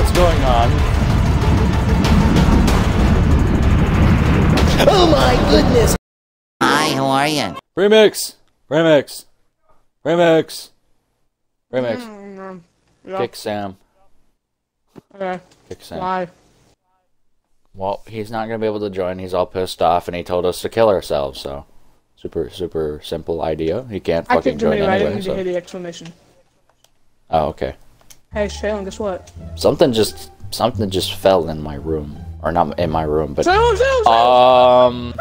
what's going on. Oh my goodness! Hi, how are you? Remix! Remix! Remix! Remix. Mm, yeah. Kick Sam. Okay. Kick Sam. Why? Well, he's not gonna be able to join. He's all pissed off, and he told us to kill ourselves. So, super, super simple idea. He can't I fucking kicked join anyway. I didn't anyway. need to hear the exclamation. Oh, okay. Hey, Shaylin, guess what? Something just, something just fell in my room, or not in my room, but Shaylin, Shaylin, Shaylin! um,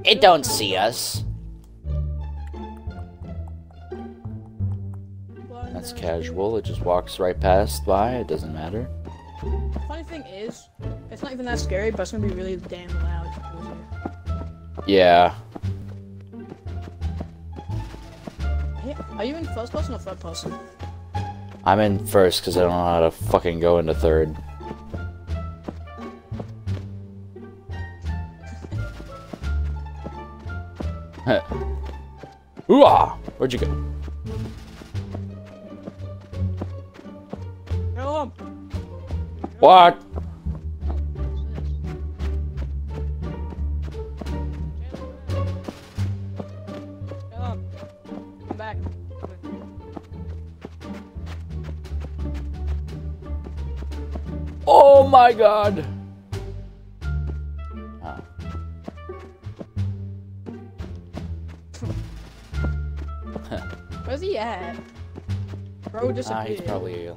It don't see us. that's casual. It just walks right past by. It doesn't matter. Funny thing is, it's not even that scary, but it's gonna be really damn loud. if it was here. Yeah. Hey, Are you in first person or third person? I'm in first because I don't know how to fucking go into third. Ooh-ah! Where'd you go? Hello. What? Oh my god! Oh. Where's he at? Bro disappeared. Ah, he's probably.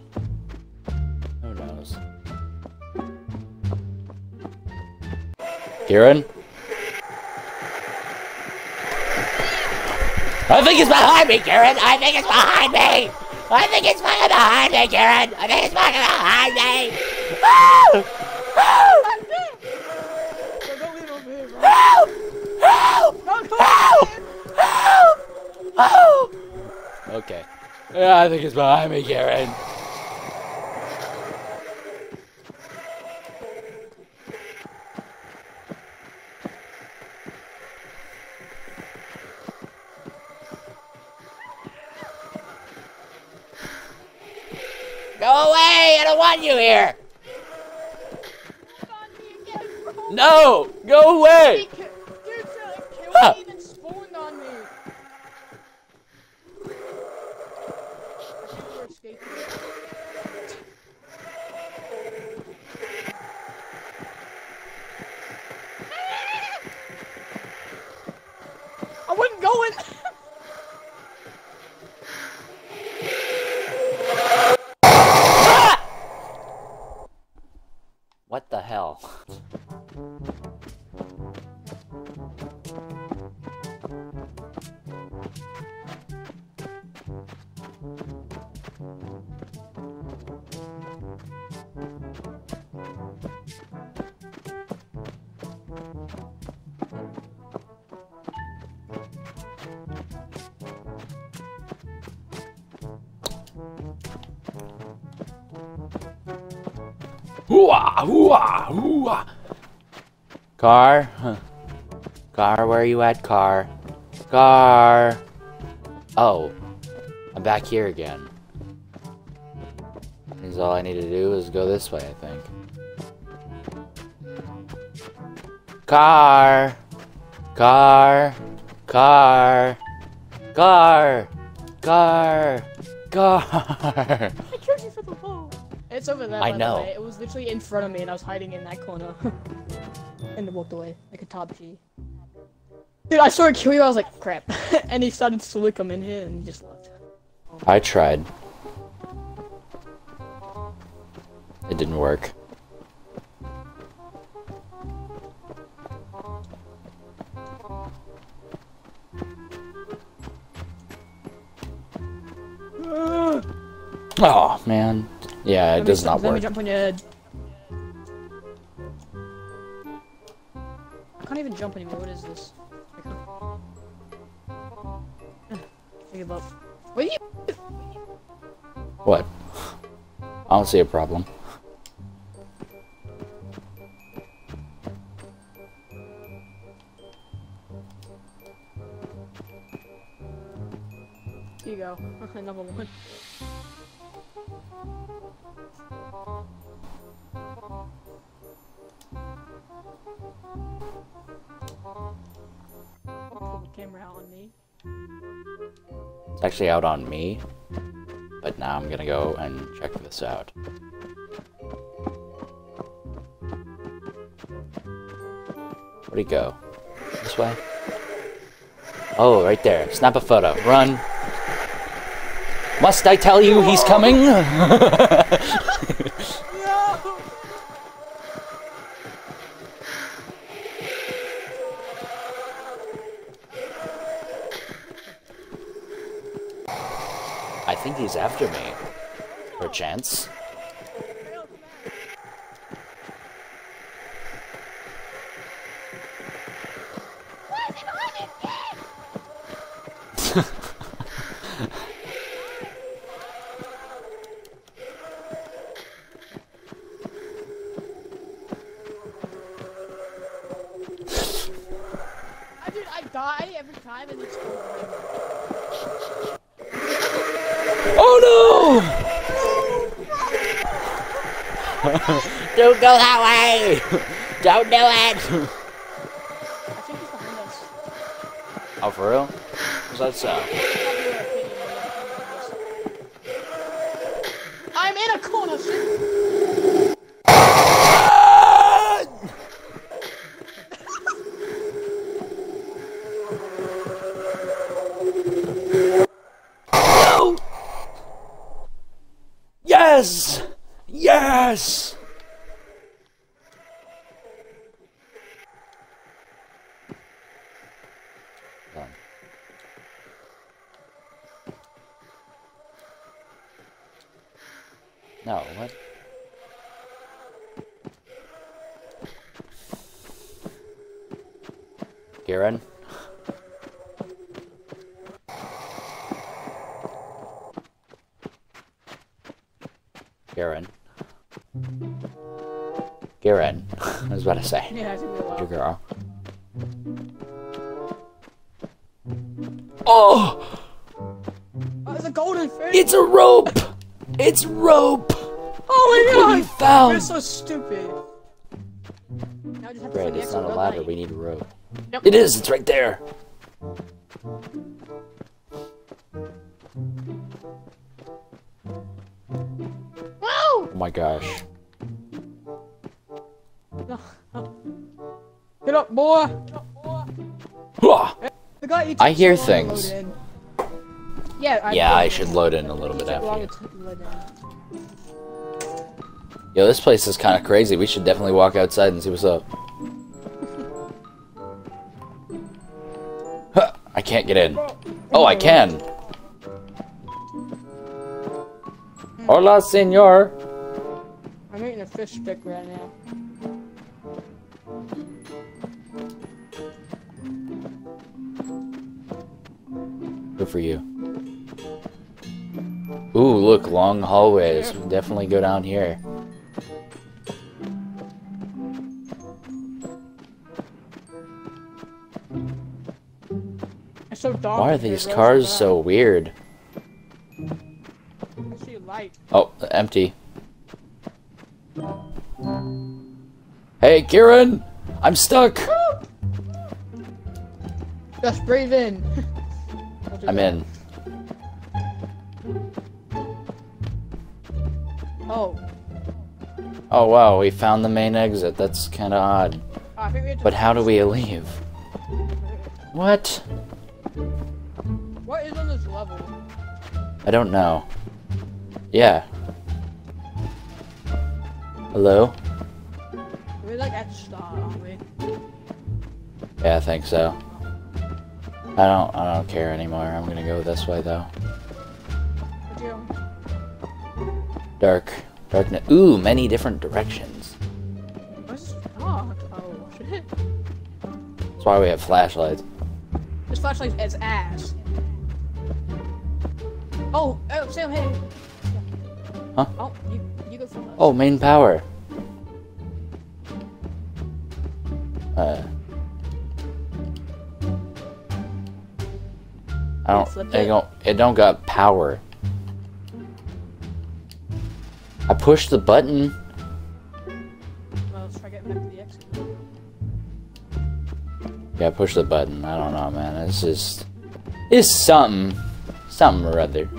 Who knows? Kieran? I think it's behind me, Karen. I think it's behind me. I think it's fucking behind me, Karen. I think it's fucking behind me. Okay. Yeah, I think it's behind me, Karen. Go away! I don't want you here. No! Go away! Dude, Shaylin, Ah. Car? Car, where are you at, car? Car! Oh. I'm back here again. Means all I need to do is go this way, I think. Car! Car! Car! Car! Car! Car! I killed you for the wall. It's over there. I know. The way. It was literally in front of me, and I was hiding in that corner. and walked away like a top G. Dude, I saw it kill you. I was like, crap. and he started to slowly come in here, and he just left. I tried. It didn't work. Oh man. Yeah, it Let me does s- not Let me jump on your head. Can't even jump anymore. What is this? I can't. I give up. What are you? What? I don't see a problem. Here you go. Number one. Camera out on me. It's actually out on me, but now I'm gonna go and check this out. Where'd he go? This way? Oh, right there. Snap a photo. Run. Must I tell you he's coming? after me. Perchance. I dude, I die every time and it's over. Oh Don't go that way! Don't do it! I think he's behind us. Oh, for real? What's that sound? I'm in a corner. shit. Yes! Yes! I was about to say. Yeah, I think we Your lost. girl. Oh! Oh, there's a golden fish. It's a rope! It's rope! oh Look what my we god! found! You're so stupid. Now I just have it's not a ladder, night. we need a rope. It is, it's right there! Boy! Hua! The guy you I hear so long to load things. Yeah, I Yeah, I should load in a little bit after you. to load in. Yo, this place is kind of crazy. We should definitely walk outside and see what's up. Huh, I can't get in. Oh, I can! Hmm. Hola, senor! I'm eating a fish stick right now. Good for you. Ooh, look, long hallways. Definitely go down here. It's so dark. Why are these cars so weird? I see light. Oh, empty. Hey, Kieran! I'm stuck! Just breathe in. I'm in. Oh, Oh wow, we found the main exit. That's kinda odd. Oh, I think we But how do we leave? What? What is on this level? I don't know. Yeah. Hello? We're like at start, aren't we? Yeah, I think so. I don't I don't care anymore. I'm gonna go this way though. Dark. Darkness. Ooh, many different directions. Oh, shit. That's why we have flashlights. This flashlight is ass. Oh, oh, Sam, hey. Huh? Oh, you, you go. Oh, main power. I don't. It don't. It don't got power. I pushed the button. Well, let's try getting back to the. Yeah, push the button. I don't know, man. It's just... It's something. Something or other.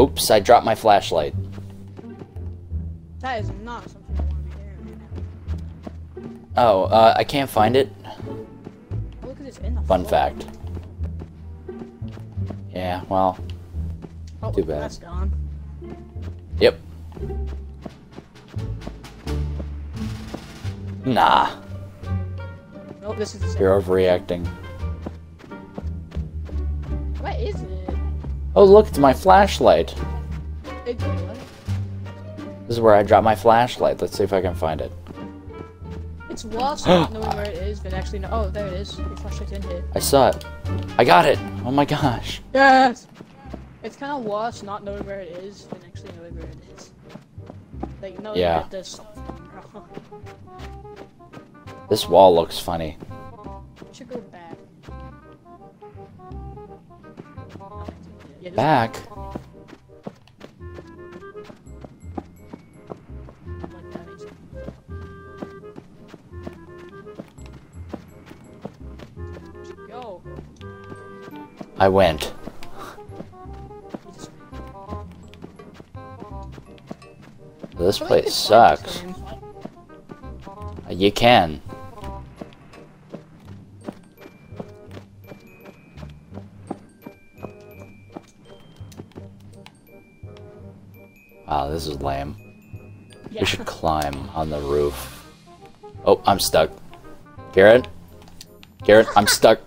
Oops, I dropped my flashlight. Oh, uh, I can't find it. Look at in the Fun fact. Yeah, well, Oh, Too bad. That's gone. yep. Nah, Nope, this is the same. you're overreacting. What is it? Oh, look, it's my flashlight. It. This is where I dropped my flashlight. Let's see if I can find it. It's worse not knowing where it is than actually know. Oh, there it is. Your flashlight's in here. I saw it. I got it. Oh my gosh. Yes! It's kind of worse not knowing where it is than actually knowing where it is. Like, knowing Yeah. that there's something wrong. This wall looks funny. We should go back. This- Back? I went. This I feel like place sucks. Uh, you can. Wow, this is lame. Yeah. We should climb on the roof. Oh, I'm stuck. Garrett? Garrett, I'm stuck.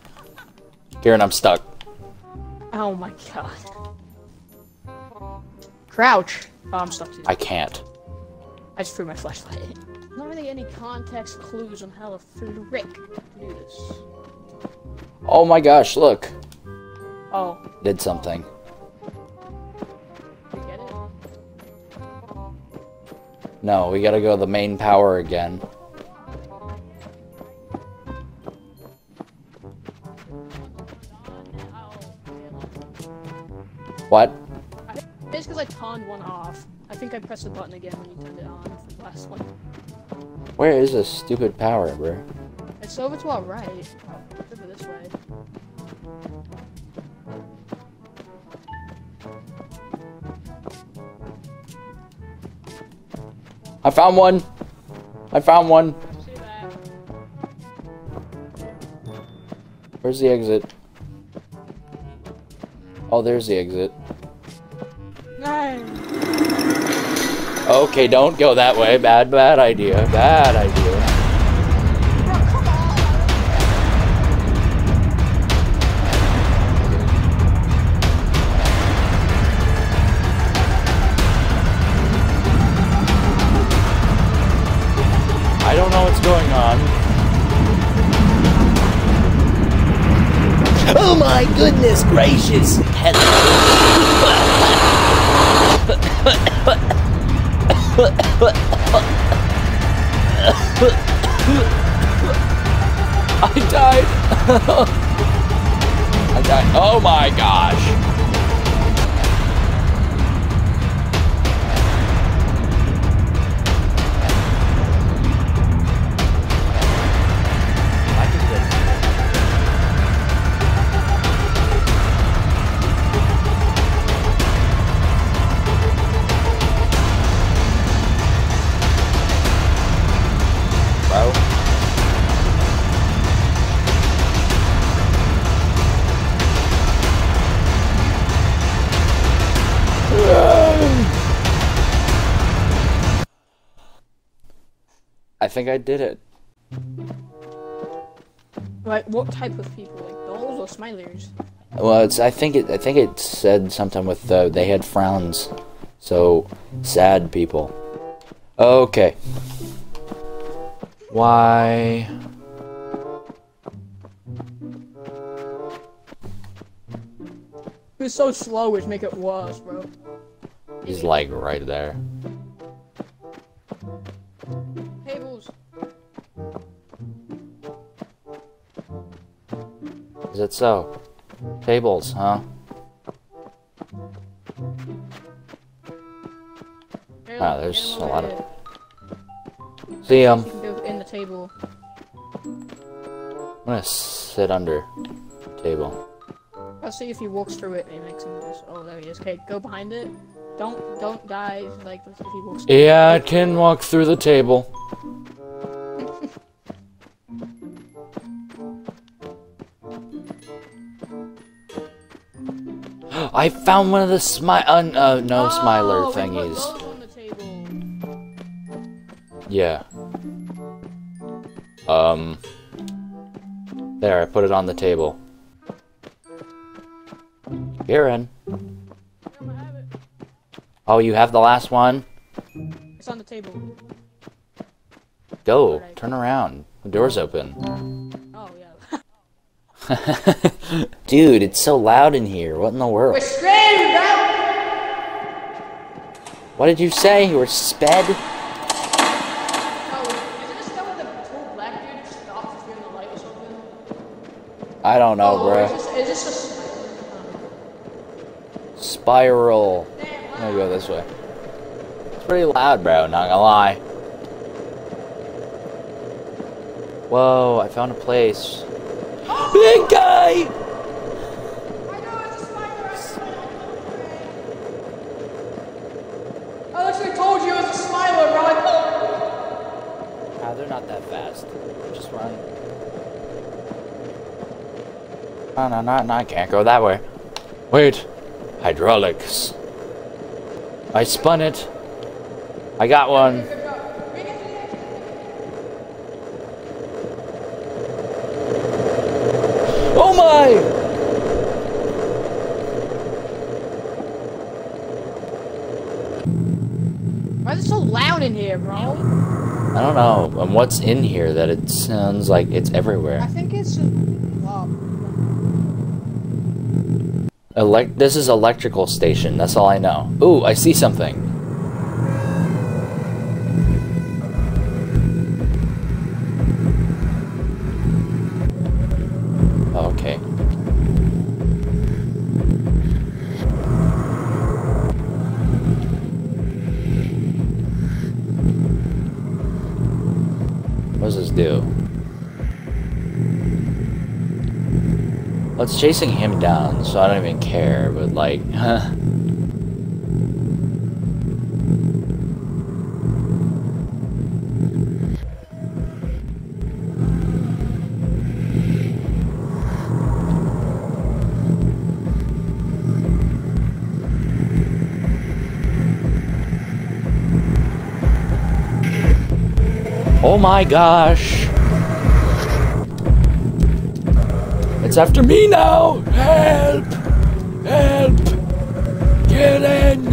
Garrett, I'm stuck. Oh my god. Crouch. Oh, I'm stuck too. I can't. I just threw my flashlight. Not really any context clues on how the frick to do this. Oh my gosh, look. Oh, Did something. you get it? No, we gotta go to the main power again. What? It's because I turned one off. I think I pressed the button again when you turned it on for the last one. Where is this stupid power, bro? It's over to our right. Over this way. I found one! I found one! Where's the exit? Oh, there's the exit. Okay, don't go that way. Bad, bad idea. Bad idea. I don't know what's going on. Oh my goodness gracious! Hello. I died. I died. Oh my gosh. Think I did it. Like, what type of people? Like dolls or smilers? Well, it's. I think it. I think it said something with uh, they had frowns, so sad people. Okay. Why? Who's so slow which make it worse, bro. He's like right there. It so? Tables, huh? Wow, there's a lot of- See um, him. Go in the table. I'm gonna sit under the table. I'll see if he walks through it and he makes some noise. Oh, there he is. Okay, go behind it. Don't don't die. Like if he walks. Through Yeah, I can walk through the table. I found one of the smi- uh, uh, no smiler Oh, put thingies. both on the table. Yeah. Um. There, I put it on the table. Kieran. I'm gonna have it. Oh, you have the last one? It's on the table. Go, turn around. The door's open. Oh yeah. Dude, it's so loud in here. What in the world? We're screaming, bro. What did you say? You were sped? Oh, is it just that when the tall black dude stops doing the light or something? I don't know, oh, bruh. Is this, is this just? Spiral. I'm gonna go this way. It's pretty loud, bro, not gonna lie. Whoa, I found a place. Big guy! I know it's a spider. I literally told you it was a smiler, bro. I told Ah, they're not that fast. Just run. No, no, no, no, I can't go that way. Wait. Hydraulics. I spun it. I got one. Oh my! Why is it so loud in here, bro? I don't know. And what's in here that it sounds like it's everywhere? I think it's just. Wow. This is electrical station. That's all I know. Ooh, I see something. It's chasing him down, so I don't even care, but like, huh. Oh my gosh! It's after me now! Help! Help! Get in!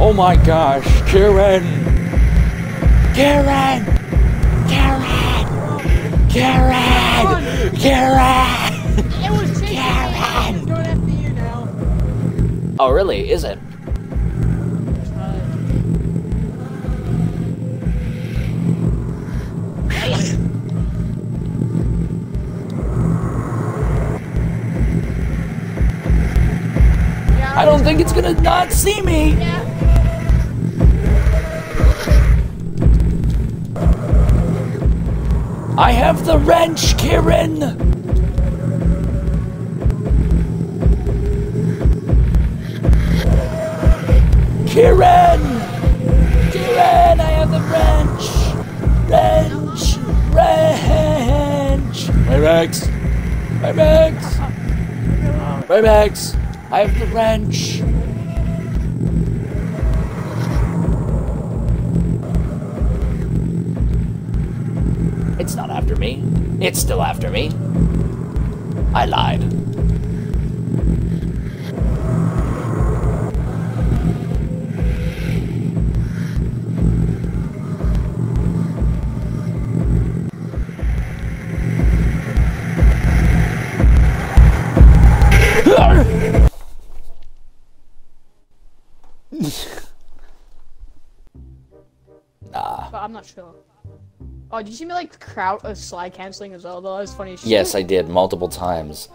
Oh my gosh, Karen! Karen! Karen! Karen! Karen! Oh really? Is it? I don't think it's gonna not see me! Yeah. I have the wrench, Kieran! Kieran! Kieran, I have the wrench! Wrench! Wrench! My Rex! My Rex! My Rex! I have the wrench! It's not after me. It's still after me. I lied. Oh, did you see me like crowd uh, slide canceling as well? Though that was funny. shit. Yes, I did multiple times.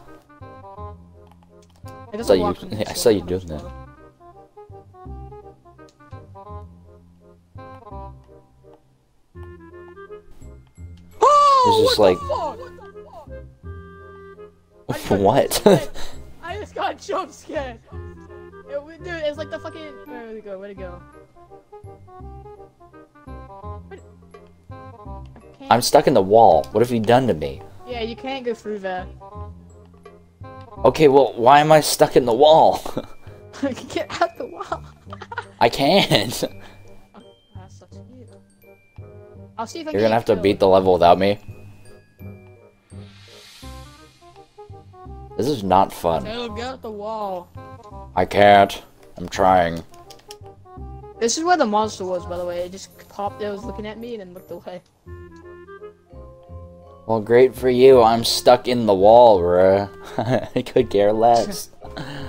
Doesn't saw you- walk from this I saw you doing that. Oh, It's just what like- the fuck? What what? I just got jump scared. It, dude, it's like the fucking. Where'd it go? Where'd it go? What? I can't- I'm stuck in the wall. What have you done to me? Yeah, you can't go through there. Okay, well, why am I stuck in the wall? Get out the wall. I can't. That sucks you. I'll see if I You're gonna have to beat the level without me. This is not fun. Get out the wall. I can't. I'm trying. This is where the monster was, by the way. It just popped. It was looking at me and then looked away. Well, great for you. I'm stuck in the wall, bruh. I could care less. I'm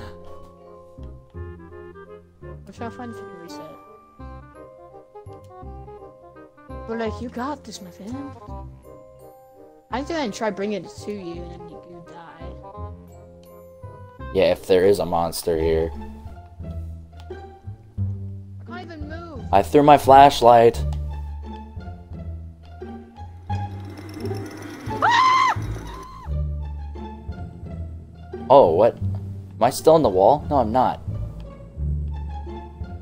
trying to find if you can reset. But like, you got this, my friend. I think I try bringing it to you and then you could die. Yeah, if there is a monster here. I can't even move. I threw my flashlight. Oh, what? Am I still in the wall? No, I'm not.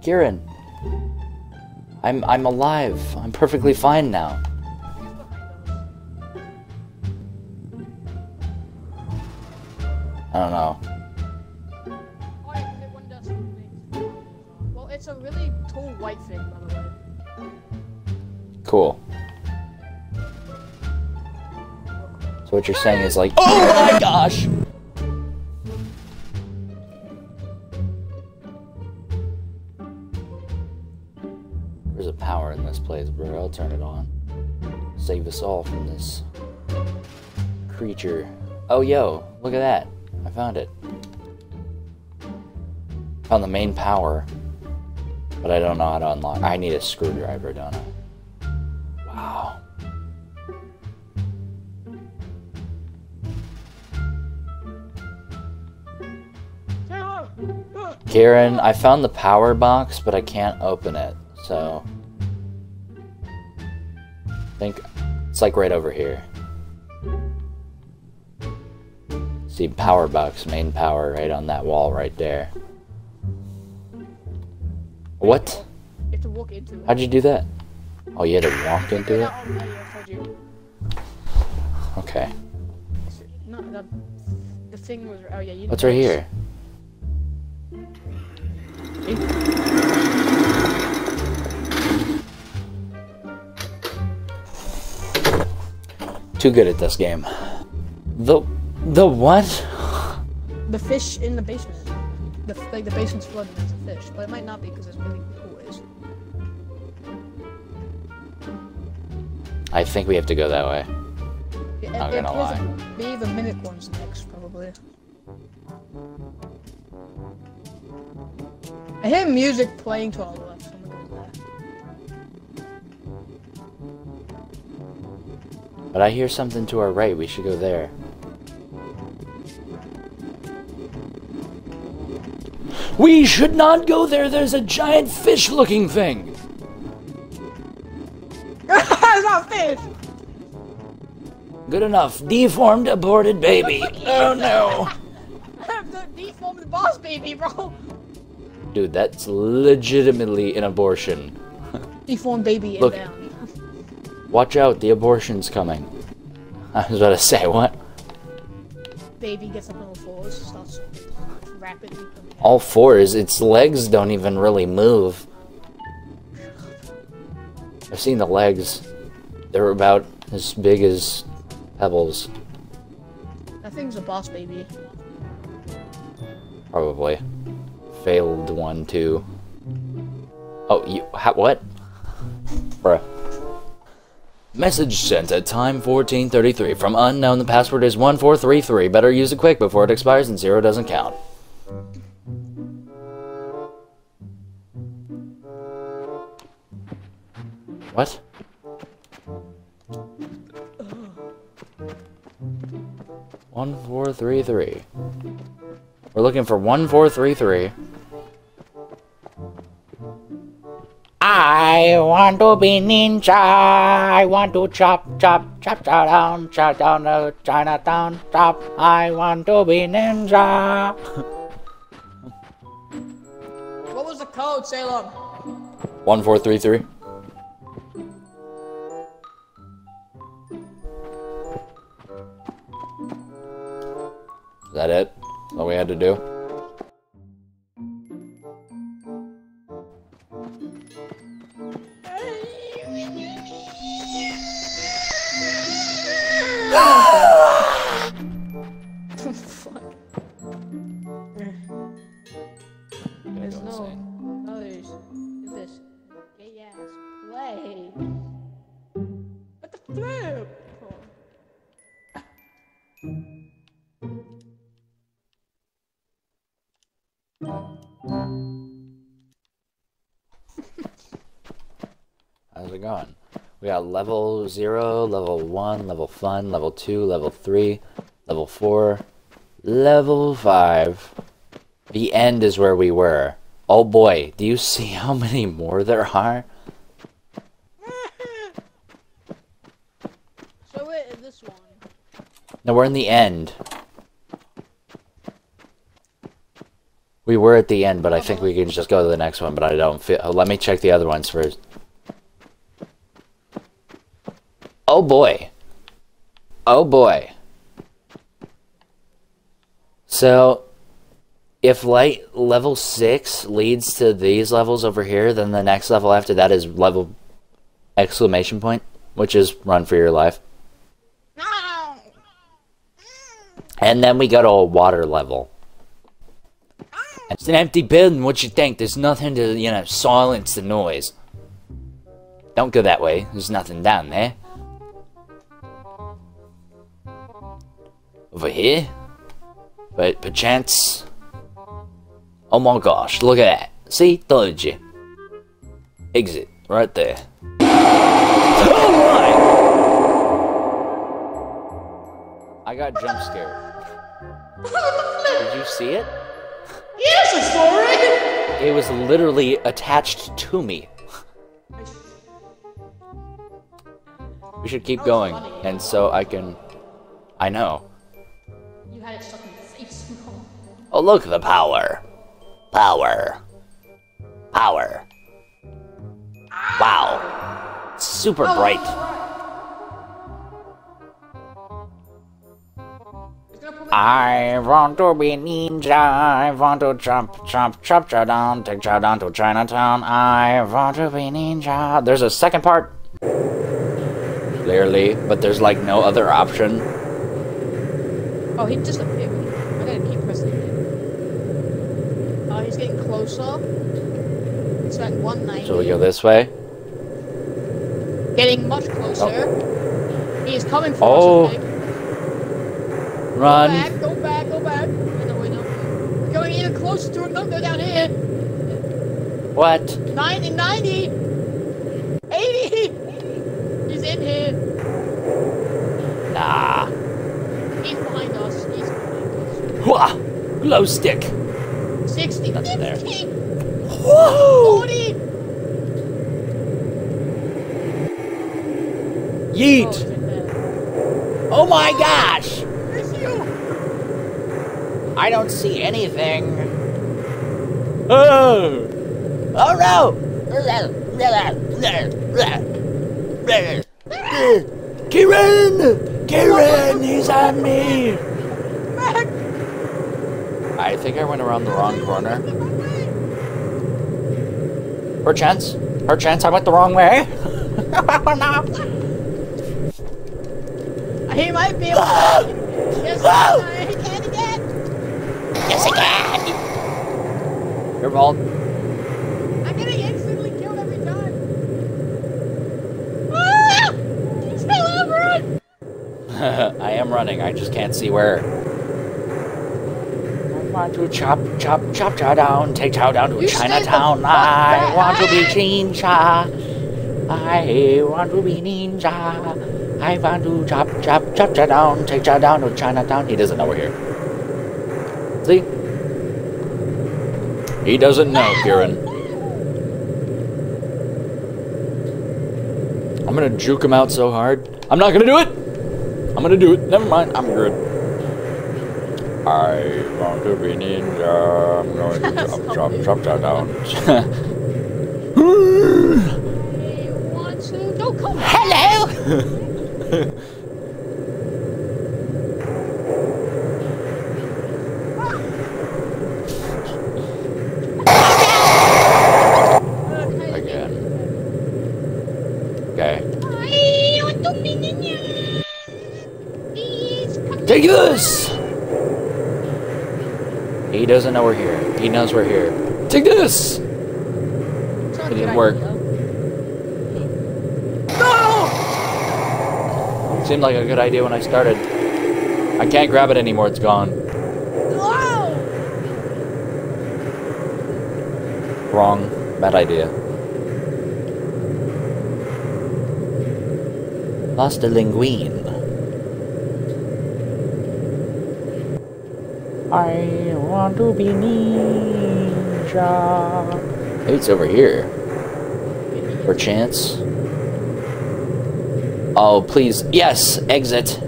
Kieran. I'm I'm alive. I'm perfectly fine now. I don't know. Yeah, 'cause it one does things. Well, it's a really tall white thing, by the way. Cool. So what you're saying is like, oh my gosh! All from this creature. Oh, yo, look at that. I found it. Found the main power. But I don't know how to unlock. I need a screwdriver, don't I? Wow. Karen, I found the power box, but I can't open it. So, I think it's like right over here. See, power box, main power, right on that wall right there. What? You have to walk into it. How'd you do that? Oh, you had to walk into it? Yeah, I told you. Okay. No, the, the thing was. Oh, yeah, you What's right here? Too good at this game. The the what? The fish in the basement. The, like, the basement's flooded as a fish. But it might not be because it's really cool ways. I think we have to go that way. It, Not it gonna appears lie. Maybe the mimic one's next, probably. I hear music playing to our But I hear something to our right. We should go there. We should not go there. There's a giant fish-looking thing. it's not fish! Good enough. Deformed, aborted baby. Oh no. I have the deformed boss baby, bro! Dude, that's legitimately an abortion. Deformed baby Look. inbound. Watch out, the abortion's coming. I was about to say, what? Baby gets up on all fours, starts rapidly coming. All fours, its legs don't even really move. I've seen the legs. They're about as big as pebbles, That thing's a boss baby. probably. Failed one, too. Oh, you. Ha, what? Bruh. Message sent at time 1433 from unknown. The password is 1433. Better use it quick before it expires and zero doesn't count. What? One four three three. We're looking for one four three three. I want to be ninja. I want to chop, chop, chop, chop down, chop down to Chinatown, chop. I want to be ninja. What was the code, Salem? 1433. Is that it? All we had to do? Level 0, level 1, level fun, level 2, level 3, level 4, level 5. The end is where we were. Oh boy, do you see how many more there are? So wait, this one. No, we're in the end. We were at the end, but I uh-huh. think we can just go to the next one, but I don't feel... Let me check the other ones first. Oh boy. Oh boy. So, if light level 6 leads to these levels over here, then the next level after that is level exclamation point, which is run for your life. And then we go to a water level. It's an empty building, what you think? There's nothing to, you know, silence the noise. Don't go that way, there's nothing down there. Over here? But perchance... Oh my gosh, look at that. See? Told you. Exit, right there. Oh my! I got jump scared. Did you see it? Yes, I saw it. It was literally attached to me. We should keep going, funny. and so I can... I know. Had it stuck in face. Oh, look, the power. Power. Power. Wow. Super bright. It's gonna put me- I want to be ninja. I want to jump, jump, chop, chow down, take chow down to Chinatown. I want to be ninja. There's a second part. Clearly, but there's like no other option. Oh, he just appeared. I gotta keep pressing it. Oh, he's getting closer. It's at 190. So we go this way. Getting much closer. Oh. He is coming for Oh. us, think. Go back, go back, go back. Wait, no, wait, no. Going even closer to him. No, go down here. What? 90, 90. 80. He's in here. Nah. He's behind us. He's behind us. Wah! Glow stick. 60. Nothing there. 50, Whoa! 40. Oh, Yeet! he's. Oh my gosh! I don't see anything. Oh! Oh no! Kieran! Kieran, he's on me! I think I went around the wrong corner. Perchance? Perchance I went the wrong way? He might be able to. Yes, he can again. Yes, I can. Your fault. I'm getting instantly killed every time. Ah! Still over it. I am running, I just can't see where. I want to chop, chop, chop, chow down, take chow down to You Chinatown. I want to be ninja. I want to be ninja. I want to chop, chop, chop, chop down, take chop down to Chinatown. He doesn't know we're here. See? He doesn't know, Kieran. I'm gonna juke him out so hard. I'm not gonna do it! I'm gonna do it. Never mind, I'm good. I want to be ninja. I'm going to chop, chop, chop, chop down. Hey, one, two, don't come. Hello! Again. Okay. I want to be ninja. Please come. Take this! He doesn't know we're here. He knows we're here. Take this! It's not a It didn't work. idea. Seemed like a good idea when I started. I can't grab it anymore, it's gone. Wrong. Bad idea. Lost a linguine. I want to be ninja. Maybe it's over here. Perchance. Oh, please. Yes, exit.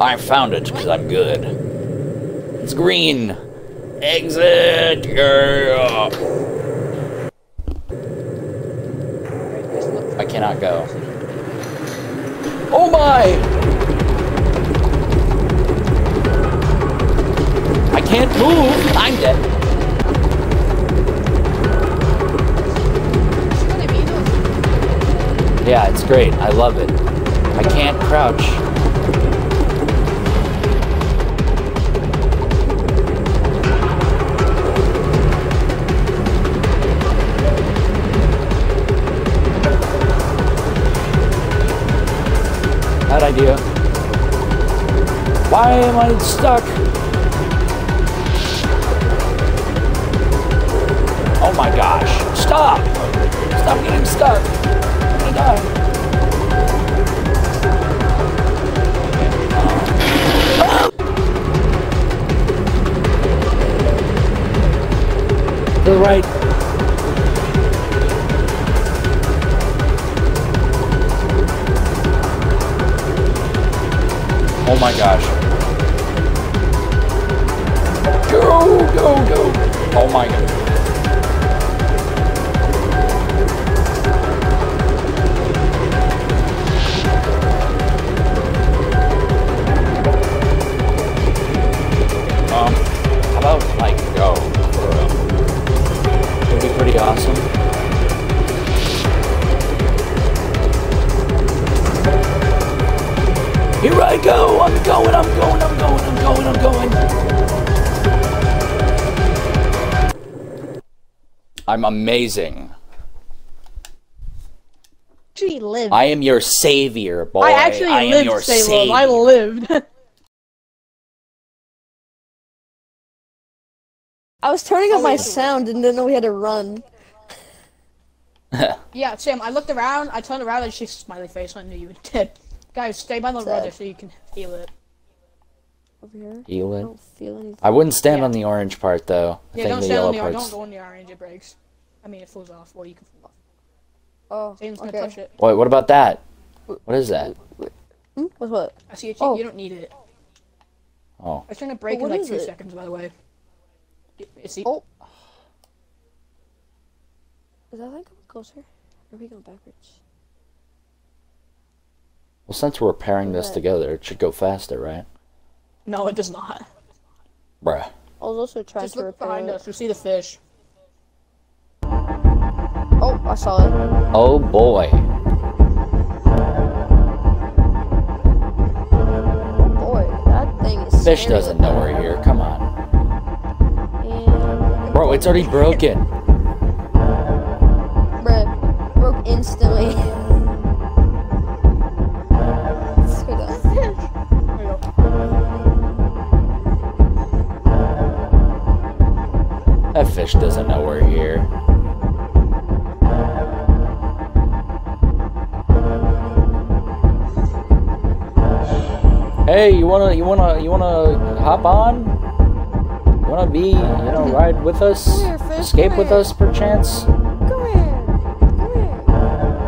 I found it because I'm good. It's green. Exit. Yeah. I cannot go. Oh my! Can't move. I'm dead. Yeah, it's great. I love it. I can't crouch. Bad idea. Why am I stuck? Oh my gosh. Stop! Stop getting stuck. I'm gonna die. To the right. Oh my gosh. Go, go, go. Oh my god. I'm going, I'm going, I'm going, I'm going, I'm going. I'm amazing. Actually lived. I am your savior, boy. I actually I am lived, your Salem. savior. I lived. I was turning up my sound and didn't know we had to run. yeah, Sam, I looked around, I turned around and she's smiley face, I knew you were dead. Guys, stay by the Sad. rudder so you can feel it. Over here. Heal I it. don't feel anything. I wouldn't stand Yeah. on the orange part though. I Yeah, think don't the stay yellow on the part's. don't go on the orange, it breaks. I mean, it falls off, or you can fall off. Oh, Sam's gonna touch it. Wait, what about that? What is that? Hmm? What's what? I see it, Oh. you don't need it. Oh, It's gonna break in like two it? seconds, by the way. You- you see? Oh. Is that like coming closer? Or are we going backwards? Well, since we're pairing this What? together, it should go faster, right? No, it does not. Bruh. I was also trying Just to look behind it. us, you see the fish. Oh, I saw it. Oh boy. Boy, that thing is Fish scary doesn't know we're here. Come on. And... Bro, it's already broken. Bruh, broke instantly. fish doesn't know we're here. Hey, you wanna, you wanna, you wanna hop on? You wanna be, you know, ride with us? Come here, Escape come with here. us, perchance? Come here. Come here.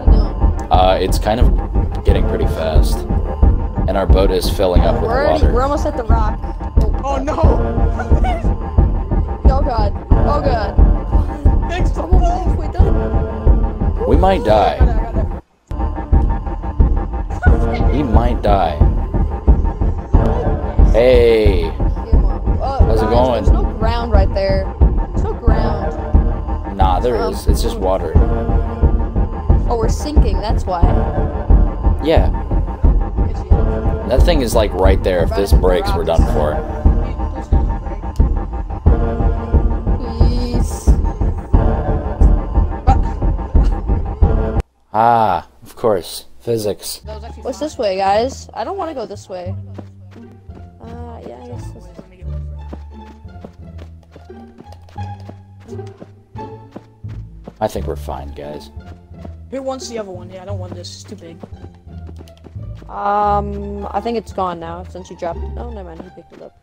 You doing? Uh, it's kind of getting pretty fast, and our boat is filling up with We're already, water. we're almost at the rock. Oh no! Oh god. Oh god. Thanks for I'm almost halfway done. We might die. got it, I got He might die. Hey, How's it going? There's no ground right there. There's no ground. nah, there um, is. It's just water. Oh, we're sinking. That's why. Yeah, it. It's yellow. that thing is like right there. If this breaks, we're done for. Ah, of course, physics. That was actually What's this way, guys? I don't want to go this way. Uh, yeah, I guess this. Wait, let me get one I think we're fine, guys. Who wants the other one? Yeah, I don't want this. It's too big. Um, I think it's gone now since you dropped. Oh, never mind. He picked it up.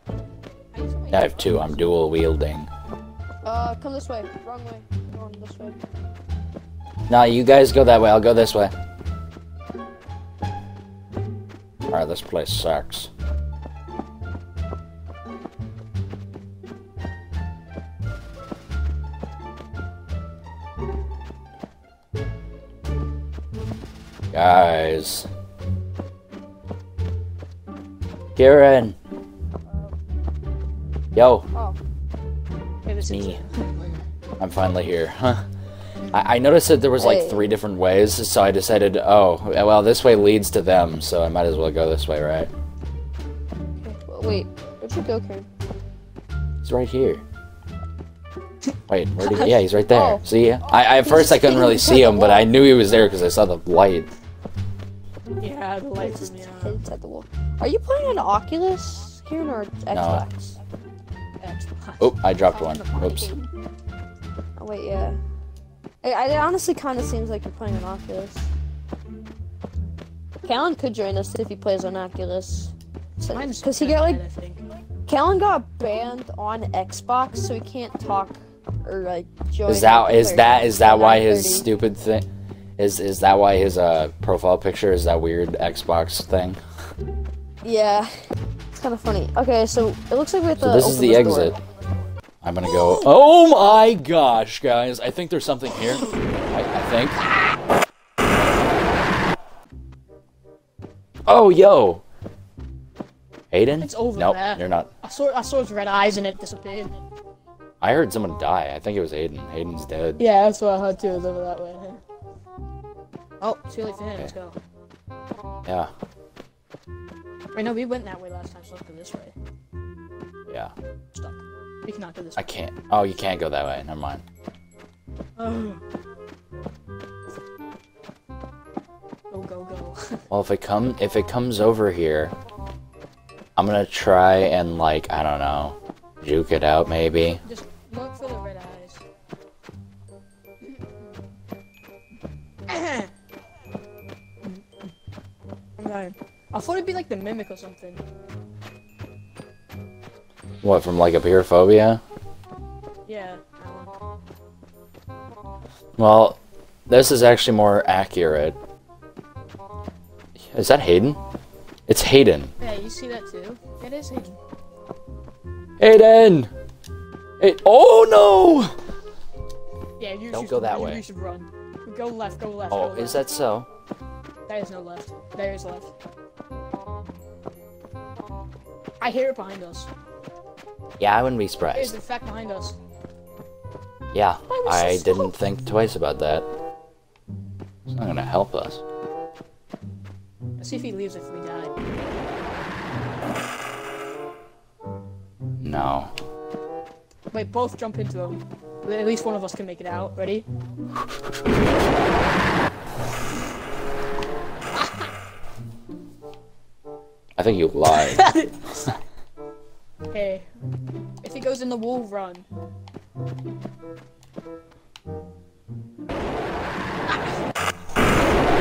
I have two. I'm dual wielding. Uh, come this way. Wrong way. Going this way. Nah, you guys go that way. I'll go this way. Alright, this place sucks. Guys. Kieran. Yo, Oh, Hey, this is Me. I'm finally here. Huh. I, I noticed that there was like three different ways, so I decided, oh, well, this way leads to them, so I might as well go this way, right? wait. Where'd you go, Karen? He's right here. Wait, where did he? Yeah, he's right there. Oh. See? I, I at first I couldn't really see him, but I knew he was there because I saw the light. Yeah, the light It's from just the inside the wall. Are you playing on Oculus, Karen, or Xbox? Xbox. Oh, I dropped one. Oops. Oh wait, yeah. I, I it honestly kind of seems like you're playing on Oculus. Callan could join us if he plays on Oculus. Mine's Because he got like dead, Callan got banned on Xbox, so he can't talk or like join. Is that is that is that why his stupid thing? Is is that why his uh profile picture is that weird Xbox thing? Yeah, it's kind of funny. Okay, so it looks like we have to. So this is open the door. Exit. I'm gonna go. Oh my gosh, guys! I think there's something here. I, I think. Oh, yo. Hayden? It's over Nope, there. you're not. I saw I saw his red eyes and it disappeared. I heard someone die. I think it was Hayden. Hayden's dead. Yeah, that's what I heard too. It was over that way. Oh, it's really thin. Let's go. Yeah, Wait, no, we went that way last time, so let's go this way. yeah. Stuck. We cannot go this I way. can't. Oh, you can't go that way. Never mind. Oh. Go, go, go. Well, if it come if it comes over here, I'm gonna try and like I don't know, juke it out maybe. Just look for the red eyes. I'm dying. I thought it'd be like the mimic or something. What from like a phobia? Yeah. Well, this is actually more accurate. Is that Hayden? It's Hayden. Yeah, you see that too? It is Hayden. Hayden! Hey, oh no! Yeah, you Don't should go that you way. should run. Go left, go left. Oh, go is that so? There is no left. There is left. I hear it behind us. Yeah, I wouldn't be surprised. in fact behind us. Yeah, I so didn't think twice about that. It's not gonna help us. Let's see if he leaves if we die. No. Wait, both jump into him. At least one of us can make it out. Ready? I think you lied. Hey. If he goes in the wall, run.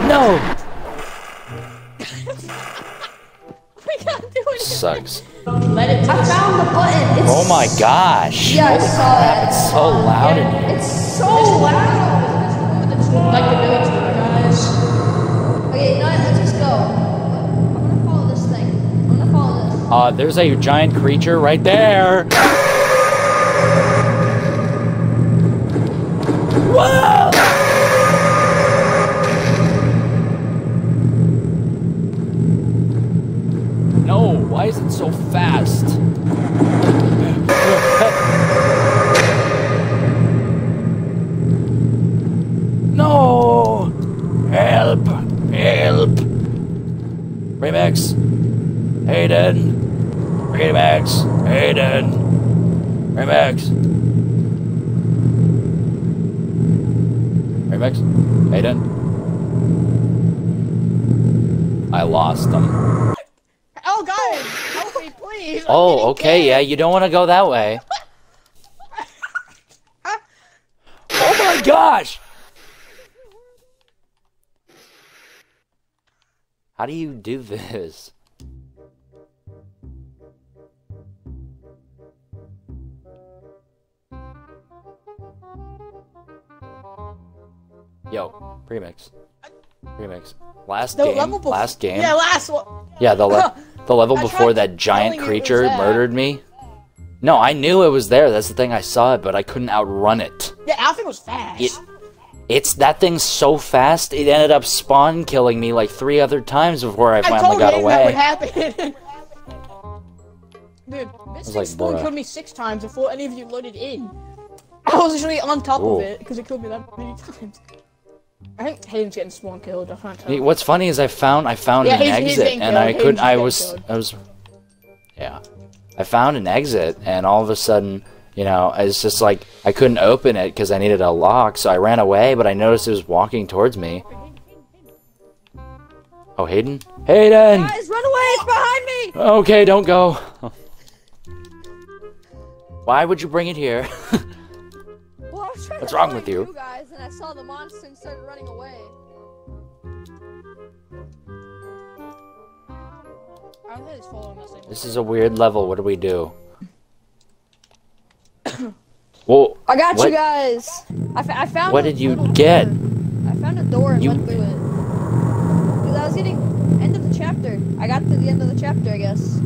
no! We can't do sucks. Let it. I found the button. It's Oh my gosh. Yeah, I saw crap, it. Uh, it's so loud in here. It's so loud. Like the Uh, there's a giant creature right there. Whoa! Remix! Remix? Hayden? I lost them. Oh, guys, help me, please. Oh, okay, yeah, you don't want to go that way. oh my gosh! How do you do this? Yo, premix. Remix. Last The game. last game. Yeah, last one. Yeah, the le- the level before that giant it creature murdered me. No, I knew it was there. That's the thing. I saw it, but I couldn't outrun it. Yeah, Alfie was fast. It, it's that thing's so fast. It ended up spawn killing me like three other times before I I finally told got him that would away. happen. Dude, this thing like, spawn killed me six times before any of you loaded in. I was literally on top Ooh. of it because it killed me that many times. I think Hayden's getting spawn killed. I can't tell. What's funny is I found I found Yeah, an exit and. I couldn't. I was killed. I was yeah. I found an exit and all of a sudden, you know, it's just like I couldn't open it because I needed a lock. So I ran away, but I noticed it was walking towards me. Oh, Hayden! Hayden! Guys, run away! It's behind me! Okay, don't go. Why would you bring it here? Well, I was trying What's to wrong with you? you guys, and I saw the monster and started running away. I don't think he's following us anymore. this is a weird level. What do we do? well, I got What- you guys. I, I found. what a did you get? door. I found a door and You- went through it. Cause I was getting end of the chapter. I got to the end of the chapter, I guess.